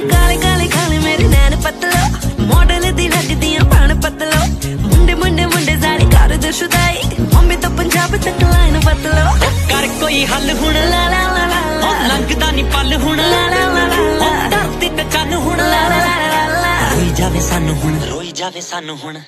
ਕਾਲੇ ਕਾਲੇ ਖਾਲੇ ਮੇਰੇ ਨੈਣ ਪਤਲੋ। ਮਾਡਲ ਦੀ ਲੱਗਦੀਆਂ ਪਣ ਪਤਲੋ। ਮੁੰਡੇ ਮੁੰਡੇ ਮੁੰਡੇ ਸਾਰੇ ਕਰ ਦੇ ਸ਼ੁਦਾਈ। ਮੰਮੀ ਤੋਂ ਪੰਜਾਬ ਤੱਕ ਲਾਈਨ ਬਤਲੋ ਕਰ ਕੋਈ ਹੱਲ ਹੁਣ ਲਾ ਲਾ ਲਾ ਲਾ ਉਹ ਲੰਘਦਾ ਨਹੀਂ ਪਲ ਹੁਣ ਲਾ ਲਾ ਲਾ ਲਾ ਉਹ ਧਰਤੀ ਤੇ ਕੰਨ ਹੁਣ ਲਾ ਲਾ ਲਾ ਲਾ। ਰੋਈ ਜਾਵੇ ਸਾਨੂੰ ਹੁਣ। ਰੋਈ ਜਾਵੇ ਸਾਨੂੰ ਹੁਣ।